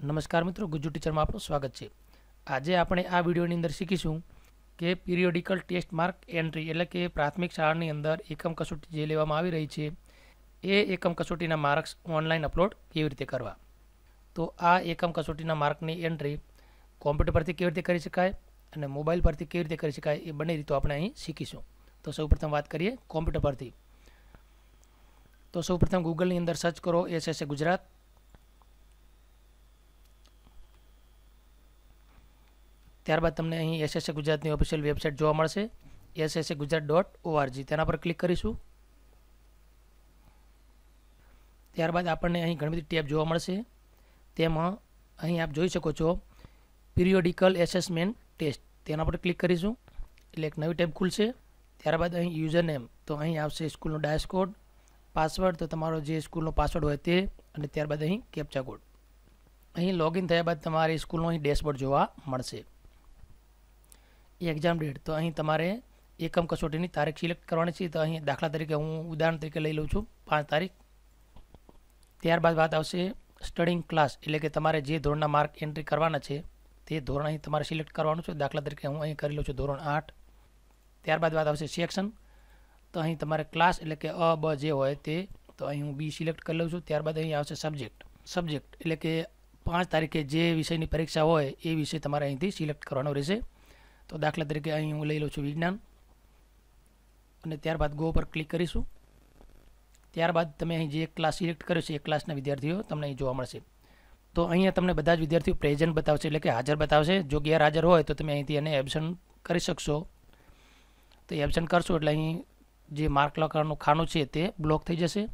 નમસ્કાર મિત્રો, ગુજ્જુ ટીચરમાં આપનું સ્વાગત છે. આજે આપણે આ વિડીયોની અંદર શીખીશું કે પિરિયોડિકલ ટેસ્ટ માર્ક એન્ટ્રી એટલે કે પ્રાથમિક શાળાની અંદર એકમ કસોટી જે લેવામાં આવી રહી છે, એ એકમ કસોટીના માર્ક્સ ઓનલાઈન અપલોડ કેવી રીતે કરવા? તો આ એકમ કસોટીના માર્કની એન્ટ્રી કોમ્પ્યુટર પરથી કેવી રીતે કરી શકાય અને મોબાઈલ પરથી કેવી રીતે કરી શકાય એ બંને રીતો આપણે અહીં શીખીશું. તો સૌપ્રથમ વાત કરીએ કોમ્પ્યુટર પરથી. તો સૌપ્રથમ ગૂગલની અંદર સર્ચ કરો એસએસએ ગુજરાત. ત્યારબાદ તમને અહીં એસએસએ ગુજરાતની ઓફિશિયલ વેબસાઇટ જોવા મળશે. એસએસએ ગુજરાત ડોટ ઓઆરજી તેના પર ક્લિક કરીશું. ત્યારબાદ આપણને અહીં ઘણી બધી ટેબ જોવા મળશે. તેમાં અહીં આપ જોઈ શકો છો પિરિયોડિકલ એસેસમેન્ટ ટેસ્ટ તેના પર ક્લિક કરીશું. એટલે એક નવી ટેબ ખુલશે. ત્યારબાદ અહીં યુઝર નેમ તો અહીં આવશે સ્કૂલનો ડાયસ કોડ પાસવર્ડ તો તમારો જે સ્કૂલનો પાસવર્ડ હોય તે. અને ત્યારબાદ અહીં કેપ્ચા કોડ અહીં લોગિન થયા બાદ તમારી સ્કૂલનો અહીં ડેશબોર્ડ જોવા મળશે. એક્ઝામ ડેટ તો અહીં તમારે એકમ કસોટીની તારીખ સિલેક્ટ કરવાની છે. તો અહીં દાખલા તરીકે હું ઉદાહરણ તરીકે લઈ લઉં છું. પાંચ તારીખ. ત્યારબાદ વાત આવશે સ્ટડિંગ ક્લાસ એટલે કે તમારે જે ધોરણના માર્ક એન્ટ્રી કરવાના છે, તે ધોરણ અહીં તમારે સિલેક્ટ કરવાનું છે. દાખલા તરીકે હું અહીં કરી લઉં છું ધોરણ આઠ. ત્યારબાદ વાત આવશે સેક્શન તો અહીં તમારે ક્લાસ એટલે કે અ, બ જે હોય તે, તો અહીં હું બી સિલેક્ટ કરી લઉં છું. ત્યારબાદ અહીં આવશે સબ્જેક્ટ સબ્જેક્ટ એટલે કે પાંચ તારીખે જે વિષયની પરીક્ષા હોય, એ વિષય તમારે અહીંથી સિલેક્ટ કરવાનો રહેશે. તો દાખલા તરીકે અહીં હું લઈ લઉં છું વિજ્ઞાન. અને ત્યારબાદ ગો પર ક્લિક કરીશું. ત્યારબાદ તમે અહીં જે ક્લાસ સિલેક્ટ કર્યો છે એ ક્લાસના વિદ્યાર્થીઓ તમને અહીં જોવા મળશે. તો અહીંયા તમને બધા જ વિદ્યાર્થીઓ પ્રેઝન્ટ બતાવશે, એટલે કે હાજર બતાવશે. જો ગેરહાજર હોય તો તમે અહીંથી એને એબસન્ટ કરી શકશો. તો એબસન્ટ કરશો એટલે અહીં જે માર્ક લખવાનું ખાનું છે તે બ્લોક થઈ જશે.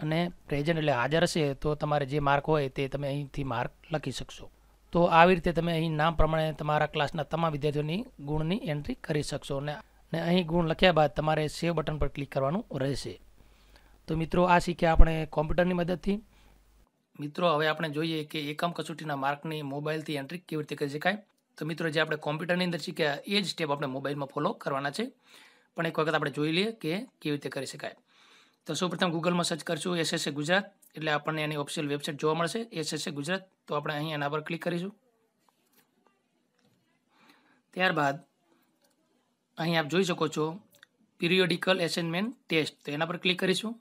અને પ્રેઝન્ટ એટલે હાજર હશે તો તમારે જે માર્ક હોય તે તમે અહીંથી માર્ક લખી શકશો. તો આવી રીતે તમે અહીં નામ પ્રમાણે તમારા ક્લાસના તમામ વિદ્યાર્થીઓની ગુણની એન્ટ્રી કરી શકશો અને અહીં ગુણ લખ્યા બાદ તમારે સેવ બટન પર ક્લિક કરવાનું રહેશે. તો મિત્રો, આ શીખ્યા આપણે કોમ્પ્યુટરની મદદથી. મિત્રો, હવે આપણે જોઈએ કે એકમ કસોટીના માર્કની મોબાઈલથી એન્ટ્રી કેવી રીતે કરી શકાય. તો મિત્રો, જે આપણે કોમ્પ્યુટરની અંદર શીખ્યા એ જ સ્ટેપ આપણે મોબાઈલમાં ફોલો કરવાના છે. પણ એક વખત આપણે જોઈ લઈએ કે કેવી રીતે કરી શકાય. તો સૌપ્રથમ ગૂગલમાં સર્ચ કરશું એસએસએ ગુજરાત, એટલે આપણને એની ઓફિશિયલ વેબસાઇટ જોવા મળશે એસએસએ ગુજરાત. તો આપણે અહીં એના પર ક્લિક કરીશું. ત્યારબાદ અહીં આપ જોઈ શકો છો પિરિયોડિકલ એસાઇનમેન્ટ ટેસ્ટ તો એના પર ક્લિક કરીશું.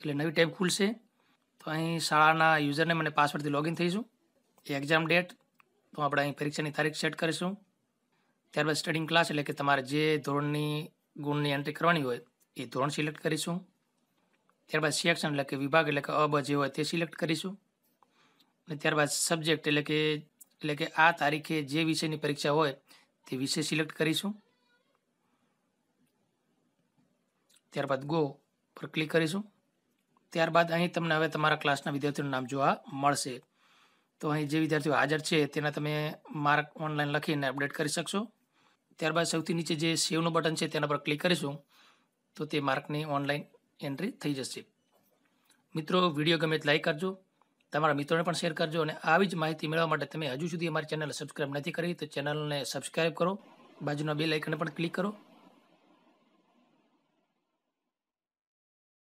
એટલે નવી ટેબ ખુલશે. તો અહીં શાળાના યુઝરને મને પાસવર્ડથી લોગિન થઈશું. એક્ઝામ ડેટ તો આપણે અહીં પરીક્ષાની તારીખ સેટ કરીશું. ત્યારબાદ સ્ટડિંગ ક્લાસ એટલે કે તમારે જે ધોરણની ગુણની એન્ટ્રી કરવાની હોય એ ધોરણ સિલેક્ટ કરીશું. ત્યારબાદ સેક્શન એટલે કે વિભાગ એટલે કે અ, બ, જે હોય તે સિલેક્ટ કરીશું. અને ત્યારબાદ સબ્જેક્ટ એટલે કે એટલે કે આ તારીખે જે વિષયની પરીક્ષા હોય તે વિષય સિલેક્ટ કરીશું. ત્યારબાદ ગો પર ક્લિક કરીશું. ત્યારબાદ અહીં તમને હવે તમારા ક્લાસના વિદ્યાર્થીઓનું નામ જોવા મળશે. તો અહીં જે વિદ્યાર્થીઓ હાજર છે તેના તમે માર્ક ઓનલાઈન લખીને અપડેટ કરી શકશો. ત્યારબાદ સૌથી નીચે જે સેવનું બટન છે તેના પર ક્લિક કરીશું. તો તે માર્કની ઓનલાઈન એન્ટ્રી થઈ જશે. મિત્રો, વીડિયો ગમે તે લાઈક કરજો, તમારા મિત્રોને પણ શેર કરજો અને આવી જ માહિતી મેળવવા માટે તમે હજુ સુધી અમારી ચેનલ સબસ્ક્રાઈબ નથી કરી તો ચેનલને સબસ્ક્રાઈબ કરો, બાજુના બે લાઇકને પણ ક્લિક કરો.